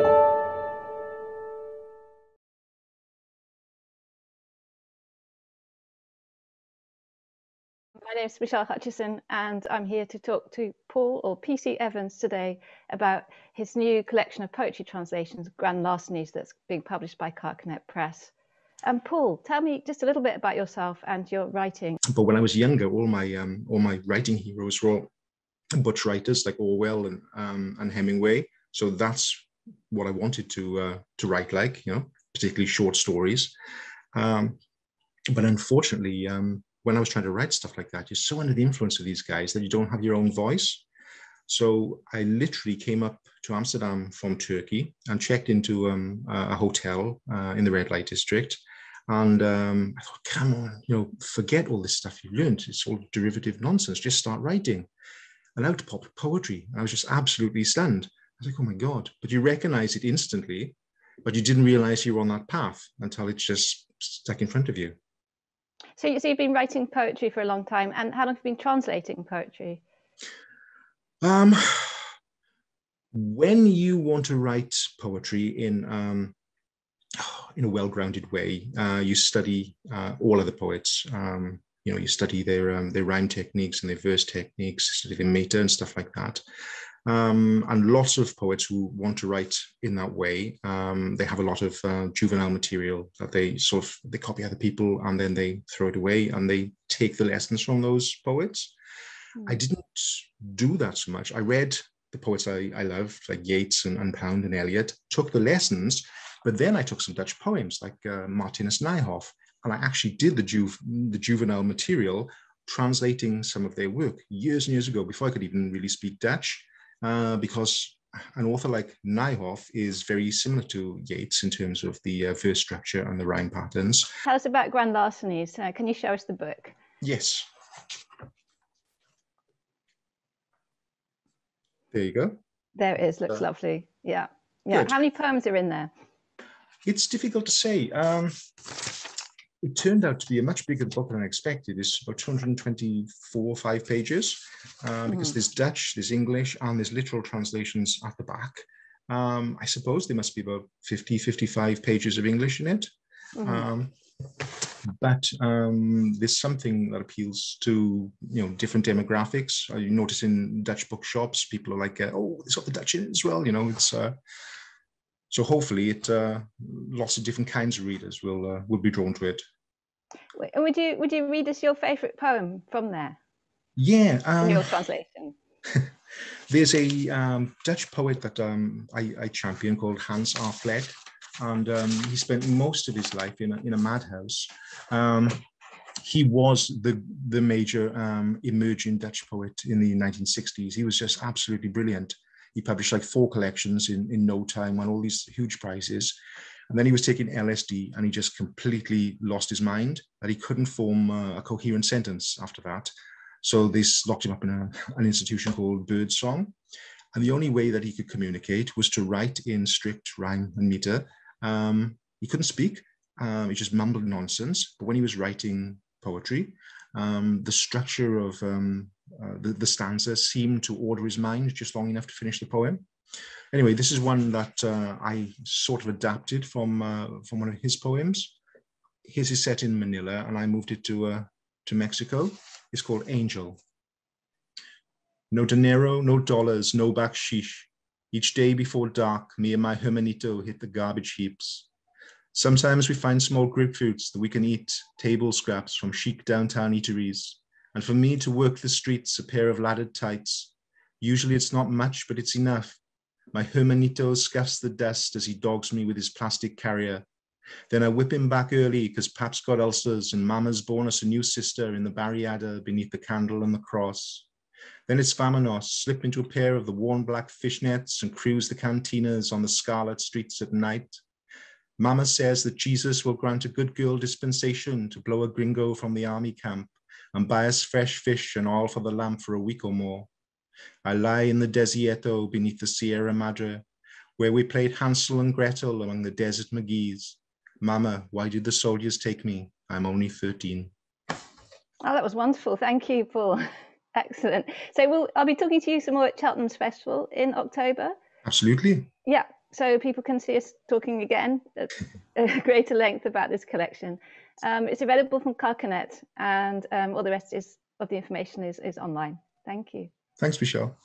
My name is Michele Hutchison, and I'm here to talk to Paul or PC Evans today about his new collection of poetry translations, Grand Larcenies, that's being published by Carcanet Press. And um, Paul, tell me just a little bit about yourself and your writing. But when I was younger, all my um, all my writing heroes were butch writers like Orwell and um, and Hemingway. So that's what I wanted to uh, to write like, you know, particularly short stories. Um, but unfortunately, um, when I was trying to write stuff like that, you're so under the influence of these guys that you don't have your own voice. So I literally came up to Amsterdam from Turkey and checked into um, a hotel uh, in the red light district. And um, I thought, come on, you know, forget all this stuff you learned. It's all derivative nonsense. Just start writing. And out popped poetry. I was just absolutely stunned. I was like, oh my God. But you recognize it instantly, but you didn't realize you were on that path until it's just stuck in front of you. So, so you've been writing poetry for a long time. And how long have you been translating poetry? Um, when you want to write poetry in um, in a well-grounded way, uh, you study uh, all of the poets. Um, you know, you study their um, their rhyme techniques and their verse techniques, study their meter and stuff like that. Um, and lots of poets who want to write in that way, um, they have a lot of uh, juvenile material that they sort of they copy other people and then they throw it away and they take the lessons from those poets. I hmm. didn't do that so much. I read the poets I, I loved, like Yeats and, and Pound and Eliot, took the lessons, but then I took some Dutch poems like uh, Martinus Nijhoff, and I actually did the, ju- the juvenile material, translating some of their work years and years ago before I could even really speak Dutch, uh, because an author like Nijhoff is very similar to Yeats in terms of the uh, verse structure and the rhyme patterns. Tell us about Grand Larcenies. Uh, can you show us the book? Yes. There you go. There it is. Looks uh, lovely. Yeah. Yeah. Good. How many poems are in there? It's difficult to say. Um, it turned out to be a much bigger book than I expected. It's about 224, five pages, because mm. there's Dutch, there's English, and there's literal translations at the back. Um, I suppose there must be about 50, 55 pages of English in it. Mm-hmm. Um, but um, there's something that appeals to you know different demographics. Uh, you notice in Dutch bookshops, people are like, uh, "Oh, there's got the Dutch in it as well." You know, it's uh, so hopefully it uh, lots of different kinds of readers will uh, will be drawn to it. and Would you would you read us your favourite poem from there? Yeah, um, your translation. there's a um, Dutch poet that um, I, I, champion called Hans R. Vlek, and um, he spent most of his life in a, in a madhouse. Um, he was the the major um, emerging Dutch poet in the 1960s. He was just absolutely brilliant. He published like four collections in, in no time, won all these huge prizes. And then he was taking LSD and he just completely lost his mind, that he couldn't form uh, a coherent sentence after that. So they locked him up in a, an institution called Birdsong. And the only way that he could communicate was to write in strict rhyme and meter. Um, he couldn't speak, um, he just mumbled nonsense. But when he was writing poetry, um, the structure of um, uh, the, the stanza seemed to order his mind just long enough to finish the poem. Anyway, this is one that uh, I sort of adapted from uh, from one of his poems. His is set in Manila, and I moved it to uh, to Mexico. It's called Angel. No dinero, no dollars, no bakshish. Each day before dark, me and my hermanito hit the garbage heaps. Sometimes we find small grapefruits that we can eat, table scraps from chic downtown eateries and for me to work the streets a pair of laddered tights. Usually it's not much, but it's enough. My Hermanito scuffs the dust as he dogs me with his plastic carrier. Then I whip him back early because Pap's got ulcers and Mama's born us a new sister in the barriada beneath the candle and the cross. Then it's Vamonos, slip into a pair of the worn black fishnets and cruise the cantinas on the scarlet streets at night. Mama says that Jesus will grant a good girl dispensation to blow a gringo from the army camp and buy us fresh fish and all for the lamp for a week or more. I lie in the desierto beneath the Sierra Madre, where we played Hansel and Gretel among the desert mesquites. Mama, why did the soldiers take me? I'm only 13. Oh, that was wonderful. Thank you, Paul. Excellent. So we'll, I'll be talking to you some more at Cheltenham's Festival in October. Absolutely. Yeah. So people can see us talking again at greater length about this collection. Um, it's available from Carcanet and um, all the rest is, of the information is, is online. Thank you. Thanks, Michele.